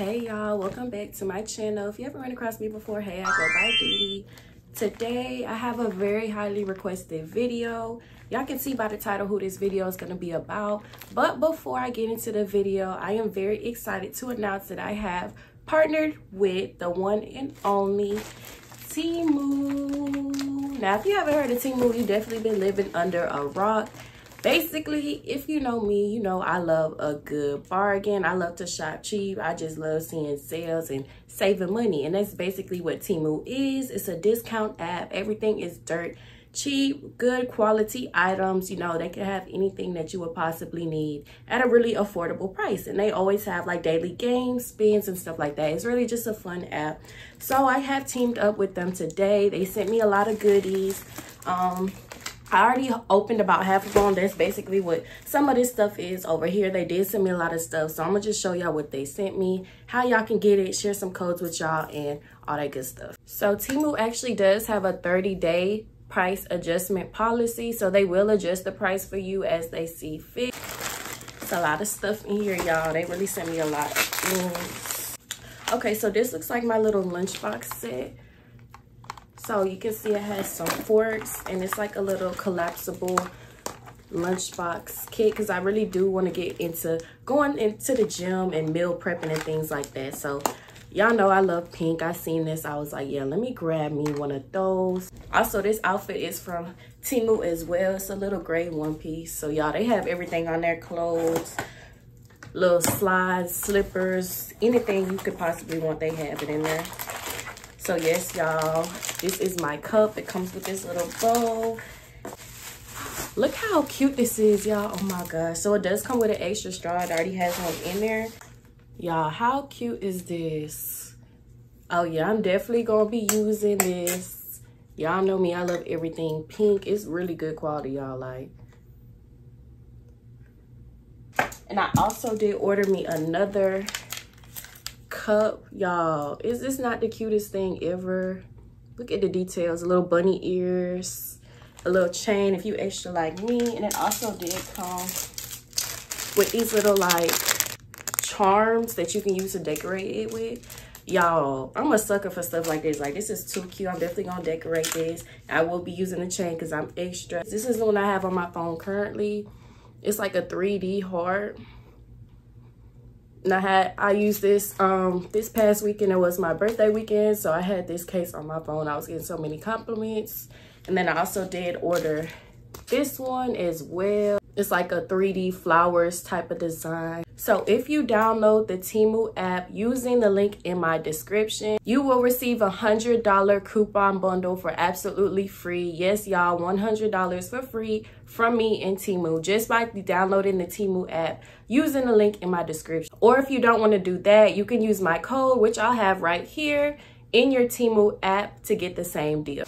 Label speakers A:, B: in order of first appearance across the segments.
A: hey y'all. Welcome back to my channel. If you haven't run across me before hey i go by Didi. today i have a very highly requested video. Y'all can see by the title who this video is going to be about. But before i get into the video i am very excited to announce that i have partnered with the one and only Temu. Now, if you haven't heard of Temu, you've definitely been living under a rock basically if you know me you know i love a good bargain. I love to shop cheap. I just love seeing sales and saving money. And that's basically what Temu is. It's a discount app. Everything is dirt cheap good quality items you know they can have anything that you would possibly need at a really affordable price. And they always have like daily games spins and stuff like that. It's really just a fun app. So i have teamed up with them today. They sent me a lot of goodies. Um I already opened about half of them. That's basically what some of this stuff is over here. They did send me a lot of stuff. So I'm going to just show y'all what they sent me, how y'all can get it, share some codes with y'all, and all that good stuff. So Temu actually does have a 30-day price adjustment policy. So they will adjust the price for you as they see fit. It's a lot of stuff in here, y'all. They really sent me a lot things. Okay, so this looks like my little lunchbox set. So you can see it has some forks and it's like a little collapsible lunchbox kit because I really do want to get into going into the gym and meal prepping and things like that. So y'all know I love pink. I seen this. I was like, yeah, let me grab me one of those. Also, this outfit is from Temu as well. It's a little gray one piece. So y'all, they have everything on their clothes, little slides, slippers, anything you could possibly want, they have it in there. So yes, y'all, this is my cup. It comes with this little bowl. Look how cute this is, y'all. Oh my gosh. So it does come with an extra straw. It already has one in there. Y'all, how cute is this? Oh yeah, I'm definitely gonna be using this. Y'all know me, I love everything pink. It's really good quality, y'all like. And I also did order me another cup y'all. Is this not the cutest thing ever. Look at the details. A little bunny ears a little chain if you extra like me. And it also did come with these little like charms that you can use to decorate it with. Y'all i'm a sucker for stuff like this. Like this is too cute. I'm definitely gonna decorate this. I will be using the chain because i'm extra. This is the one i have on my phone currently. It's like a 3d heart and I had I used this um this past weekend. It was my birthday weekend, so I had this case on my phone. I was getting so many compliments, and then I also did order this one as well. It's like a 3D flowers type of design. So if you download the Temu app using the link in my description, you will receive a $100 coupon bundle for absolutely free. Yes, y'all, $100 for free from me and Temu just by downloading the Temu app using the link in my description. Or if you don't want to do that, you can use my code, which I'll have right here in your Temu app to get the same deal.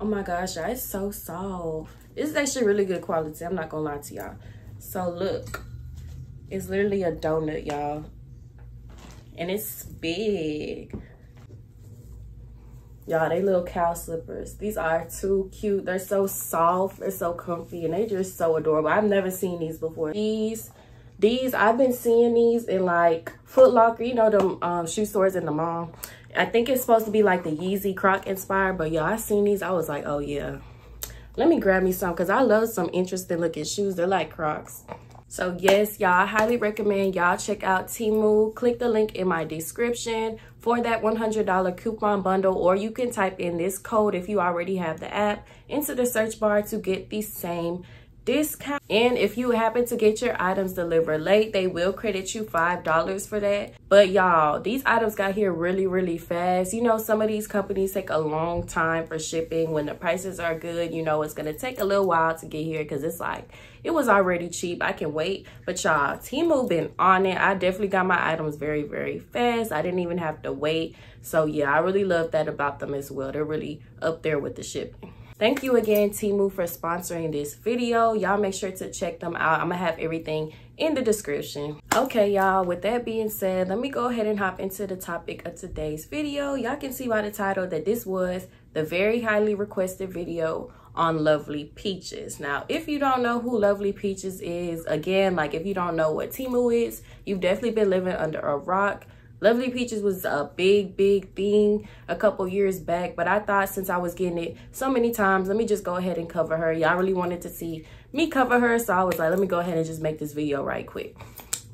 A: Oh my gosh, y'all, it's so soft. This is actually really good quality. I'm not gonna lie to y'all. So look, it's literally a donut, y'all. And it's big. Y'all, they little cow slippers. These are too cute. They're so soft. They're so comfy. And they're just so adorable. I've never seen these before. These, these, I've been seeing these in like Foot Locker. You know, them um, shoe stores in the mall. I think it's supposed to be like the Yeezy Croc inspired. But y'all, I seen these. I was like, oh yeah let me grab me some because I love some interesting looking shoes. They're like Crocs. So yes, y'all, I highly recommend y'all check out Temu. Click the link in my description for that $100 coupon bundle or you can type in this code if you already have the app into the search bar to get the same discount. And if you happen to get your items delivered late, they will credit you $5 for that. But y'all, these items got here really, really fast. You know, some of these companies take a long time for shipping. When the prices are good, you know, it's going to take a little while to get here because it's like, it was already cheap. I can wait. But y'all, Temu been on it. I definitely got my items very, very fast. I didn't even have to wait. So yeah, I really love that about them as well. They're really up there with the shipping. Thank you again, Temu, for sponsoring this video. Y'all make sure to check them out. I'm going to have everything in the description. Okay, y'all, with that being said, let me go ahead and hop into the topic of today's video. Y'all can see by the title that this was the very highly requested video on Lovely Peaches. Now, if you don't know who Lovely Peaches is, again, like if you don't know what Temu is, you've definitely been living under a rock. Lovely Peaches was a big, big thing a couple years back, but I thought since I was getting it so many times, let me just go ahead and cover her. Y'all really wanted to see me cover her, so I was like, let me go ahead and just make this video right quick.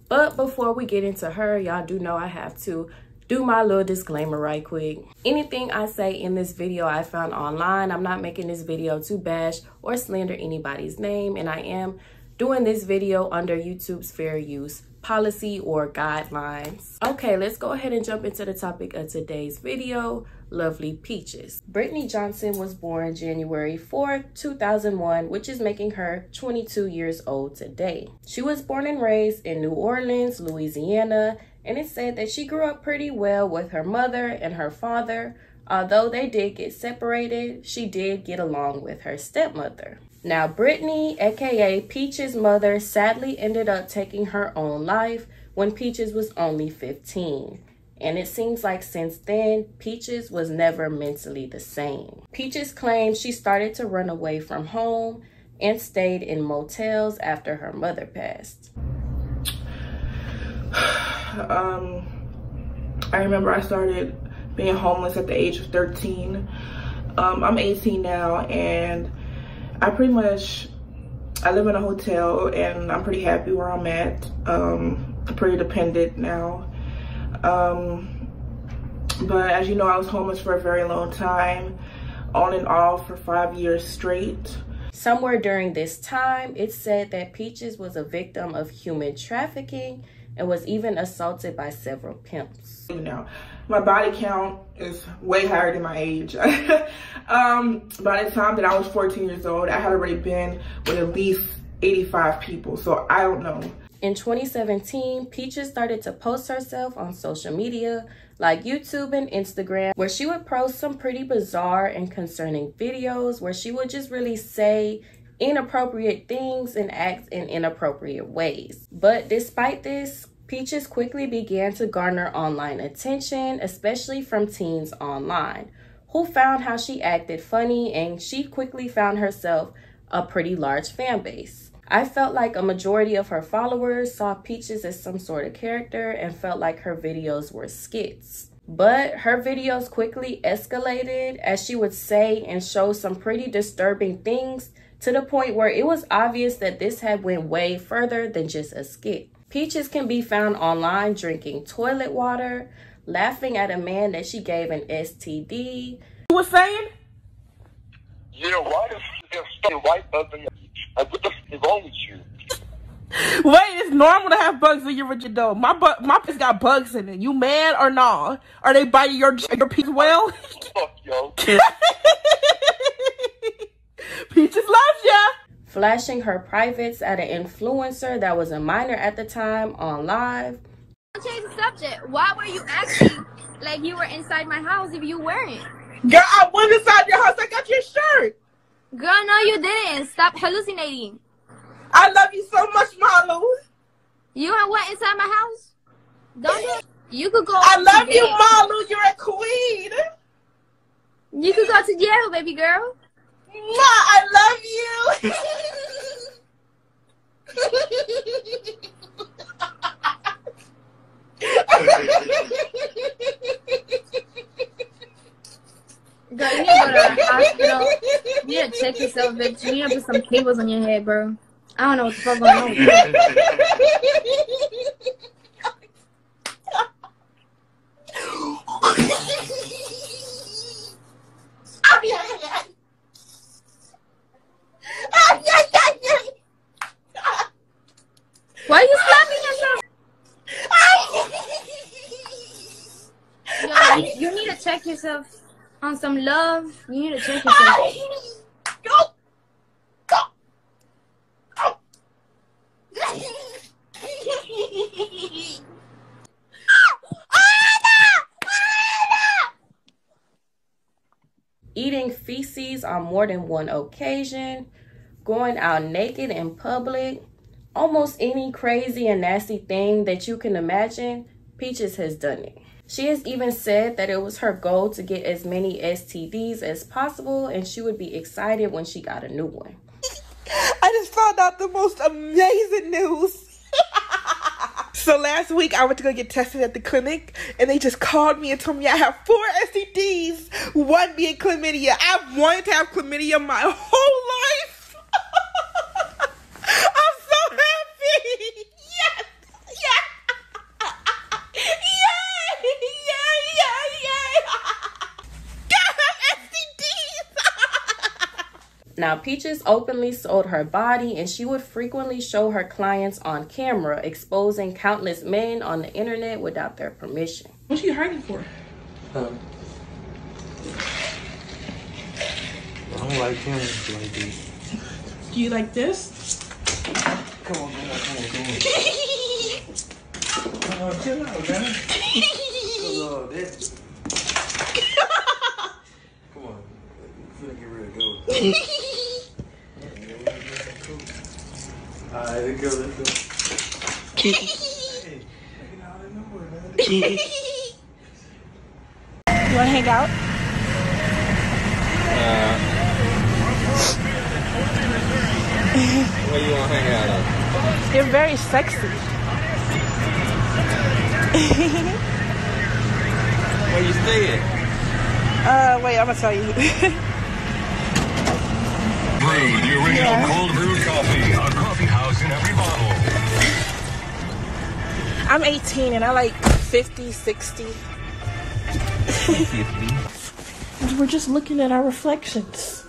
A: But before we get into her, y'all do know I have to do my little disclaimer right quick. Anything I say in this video I found online. I'm not making this video to bash or slander anybody's name, and I am doing this video under YouTube's fair use policy or guidelines. Okay, let's go ahead and jump into the topic of today's video, Lovely Peaches. Brittany Johnson was born January 4, 2001, which is making her 22 years old today. She was born and raised in New Orleans, Louisiana, and it said that she grew up pretty well with her mother and her father. Although they did get separated, she did get along with her stepmother. Now, Brittany, aka Peach's mother, sadly ended up taking her own life when Peaches was only 15. And it seems like since then, Peaches was never mentally the same. Peaches claims she started to run away from home and stayed in motels after her mother passed.
B: um, I remember I started being homeless at the age of 13. Um, I'm 18 now and I pretty much, I live in a hotel and I'm pretty happy where I'm at. Um, I'm pretty dependent now. Um, but as you know, I was homeless for a very long time, on and off for five years straight.
A: Somewhere during this time, it said that Peaches was a victim of human trafficking and was even assaulted by several pimps.
B: You know, my body count is way higher than my age. um, by the time that I was 14 years old, I had already been with at least 85 people. So I don't know.
A: In 2017, Peaches started to post herself on social media like YouTube and Instagram, where she would post some pretty bizarre and concerning videos where she would just really say inappropriate things and act in inappropriate ways. But despite this, Peaches quickly began to garner online attention, especially from teens online, who found how she acted funny and she quickly found herself a pretty large fan base. I felt like a majority of her followers saw Peaches as some sort of character and felt like her videos were skits. But her videos quickly escalated as she would say and show some pretty disturbing things to the point where it was obvious that this had went way further than just a skit. Peaches can be found online drinking toilet water, laughing at a man that she gave an STD.
B: You were saying?
C: Yeah, why the f you white bugs in your Like, what the f is wrong with you?
B: Wait, it's normal to have bugs in your vagina. My bu- my piss got bugs in it. You mad or not? Are they biting your your piece well?
C: Fuck, yo.
B: Peaches loves ya
A: flashing her privates at an influencer that was a minor at the time on live.
D: Change the subject. Why were you acting like you were inside my house if you weren't?
B: Girl, I went inside your house. I got your shirt.
D: Girl, no, you didn't. Stop hallucinating.
B: I love you so much, Malu.
D: You went inside my house? Don't you? You could go.
B: I love you, Malu. You're a queen.
D: You could go to jail, baby girl.
B: Ma, I love you.
D: Girl, you need to go to the hospital. You need to check yourself, bitch. You need to put some cables on your head, bro. I don't know what the fuck going on with you. Why are you slapping yourself? Yo, you, you need to check yourself on some love. You need to check yourself.
B: Go. Go. Go.
A: Eating feces on more than one occasion, going out naked in public, almost any crazy and nasty thing that you can imagine, Peaches has done it. She has even said that it was her goal to get as many STDs as possible and she would be excited when she got a new one.
B: I just found out the most amazing news. so last week I went to go get tested at the clinic and they just called me and told me I have four STDs, one being chlamydia. I've wanted to have chlamydia my whole life. I'm so happy. Yes. Yes. Yay. Yay. Yay. Yay. I have STDs.
A: Now, Peaches openly sold her body and she would frequently show her clients on camera, exposing countless men on the internet without their permission.
B: What are you hiding for?
E: Um, I don't like cameras like this.
B: Do you like this?
E: Come on, come on, come on, come on. Come on, chill out, man. Come on, that. Come on. We finna get ready to go. Alright, let's go, let's go. Hey, look at all that number, man.
B: You want to hang out?
E: Where you wanna hang out at?
B: You're very sexy.
E: Where you stay?
B: Uh, wait, I'm gonna tell you.
F: Brew, the original cold brewed coffee. A coffee house in every bottle.
B: I'm 18 and I like 50, 60. We're just looking at our reflections.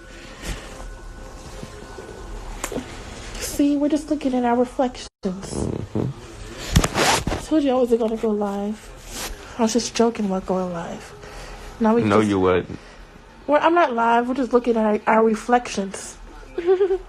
B: See, we're just looking at our reflections. I told you I wasn't gonna go live. I was just joking about going live. Now we
E: No,
B: just,
E: you wouldn't.
B: Well, I'm not live. We're just looking at our, our reflections.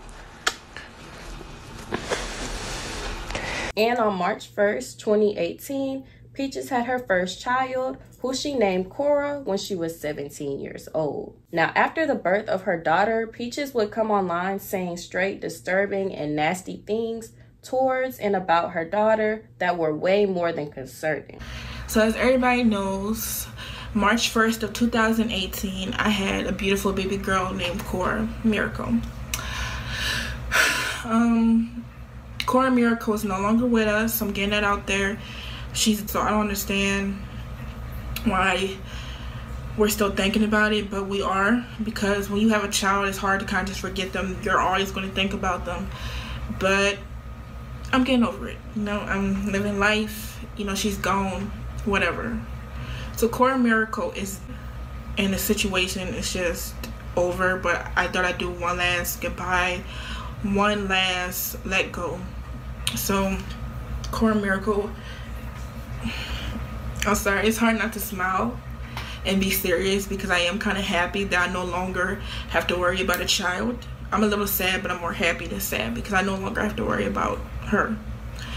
A: And on March 1st, 2018, Peaches had her first child, who she named Cora when she was 17 years old. Now, after the birth of her daughter, Peaches would come online saying straight disturbing and nasty things towards and about her daughter that were way more than concerning.
B: So, as everybody knows, March 1st of 2018, I had a beautiful baby girl named Cora Miracle. Um, Cora Miracle is no longer with us. I'm getting that out there. She's so I don't understand why we're still thinking about it, but we are because when you have a child, it's hard to kind of just forget them. You're always going to think about them, but I'm getting over it. You know, I'm living life. You know, she's gone. Whatever. So Cora Miracle is in a situation. It's just over. But I thought I'd do one last goodbye, one last let go. So Cora Miracle. I'm sorry. It's hard not to smile and be serious because I am kind of happy that I no longer have to worry about a child. I'm a little sad, but I'm more happy than sad because I no longer have to worry about her.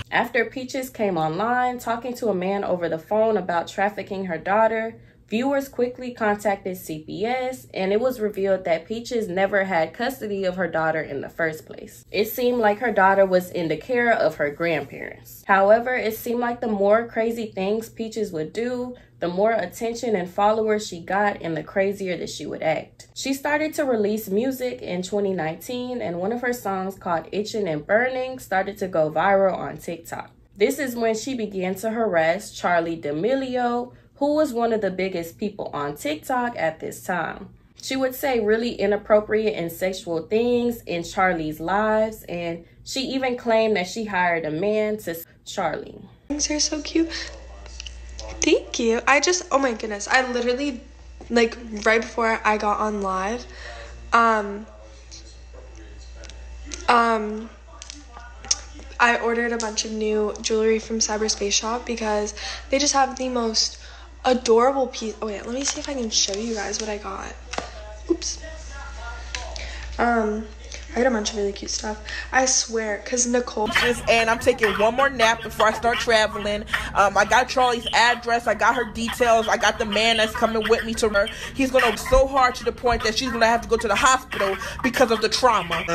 A: After Peaches came online talking to a man over the phone about trafficking her daughter, viewers quickly contacted CPS and it was revealed that Peaches never had custody of her daughter in the first place. It seemed like her daughter was in the care of her grandparents. However, it seemed like the more crazy things Peaches would do, the more attention and followers she got and the crazier that she would act. She started to release music in 2019 and one of her songs called Itching and Burning started to go viral on TikTok. This is when she began to harass Charlie D'Amelio, who was one of the biggest people on TikTok at this time. She would say really inappropriate and sexual things in Charlie's lives, and she even claimed that she hired a man to Charlie.
G: Things are so cute. Thank you. I just oh my goodness. I literally like right before I got on live, um um I ordered a bunch of new jewelry from Cyberspace Shop because they just have the most adorable piece. Oh wait, let me see if I can show you guys what I got. Oops. Um I got a bunch of really cute stuff. I swear, cause Nicole
B: and I'm taking one more nap before I start traveling. Um, I got Charlie's address, I got her details, I got the man that's coming with me to her. He's gonna so hard to the point that she's gonna have to go to the hospital because of the trauma.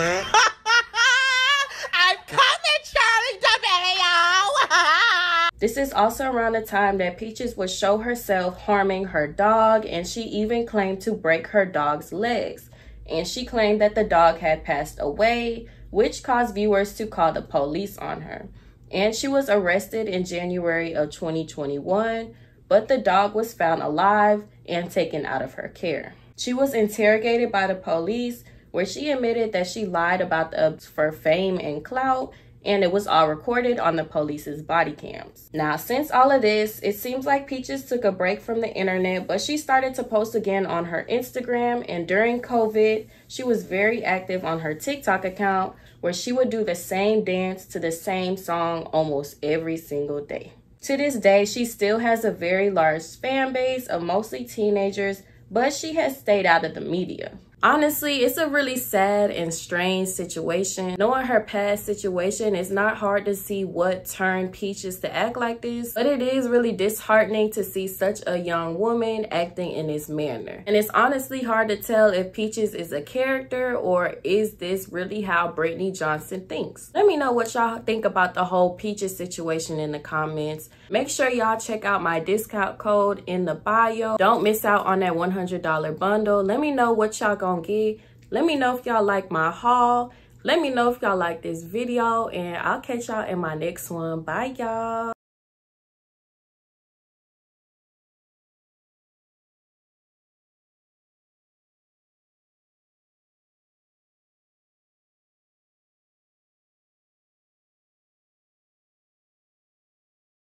B: I'm coming, Charlie D'Amelio.
A: This is also around the time that Peaches would show herself harming her dog, and she even claimed to break her dog's legs. And she claimed that the dog had passed away, which caused viewers to call the police on her. And she was arrested in January of 2021, but the dog was found alive and taken out of her care. She was interrogated by the police, where she admitted that she lied about the for fame and clout and it was all recorded on the police's body cams. Now, since all of this, it seems like Peaches took a break from the internet, but she started to post again on her Instagram, and during COVID, she was very active on her TikTok account where she would do the same dance to the same song almost every single day. To this day, she still has a very large fan base of mostly teenagers, but she has stayed out of the media. Honestly, it's a really sad and strange situation. Knowing her past situation, it's not hard to see what turned Peaches to act like this, but it is really disheartening to see such a young woman acting in this manner. And it's honestly hard to tell if Peaches is a character or is this really how Brittany Johnson thinks. Let me know what y'all think about the whole Peaches situation in the comments. Make sure y'all check out my discount code in the bio. Don't miss out on that $100 bundle. Let me know what y'all gonna get. Let me know if y'all like my haul. Let me know if y'all like this video and I'll catch y'all in my next one. Bye y'all.